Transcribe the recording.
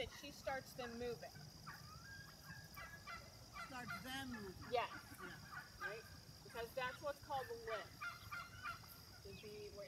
that she starts them moving. Starts them moving. Yes. Yeah. Right? Because that's what's called the lift. Where